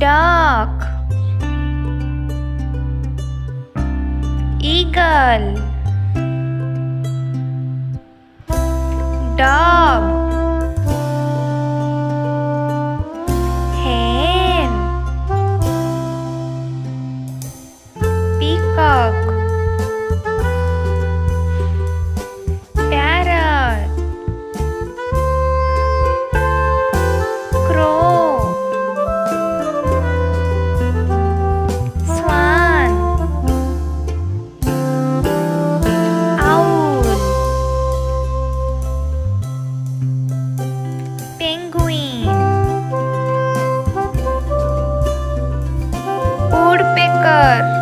duck. Eagle. Dog. Hen. Peacock. River.